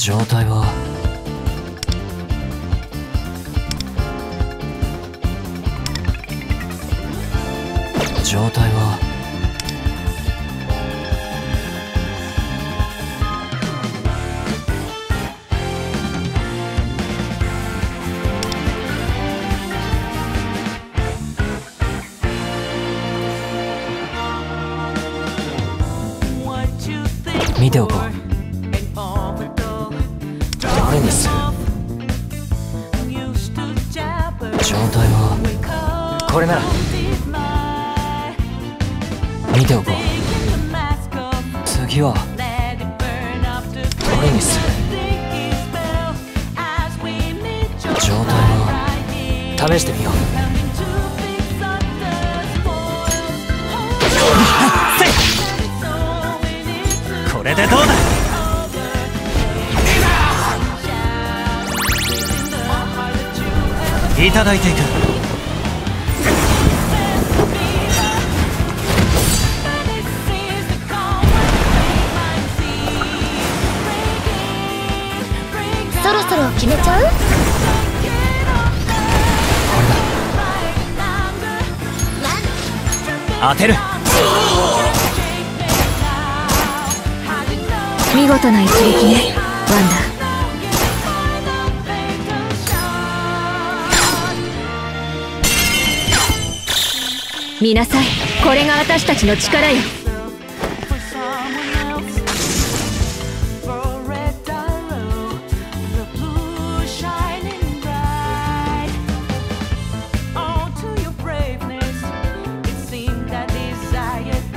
状態は？状態は？見ておこう。状態はこれなら見ておこう。次はどれにする。状態は試してみよう。これでどうだ？いただいていく。そろそろ決めちゃう？当てる。見事な一撃ねワンダ見なさい。これが私たちの力よ。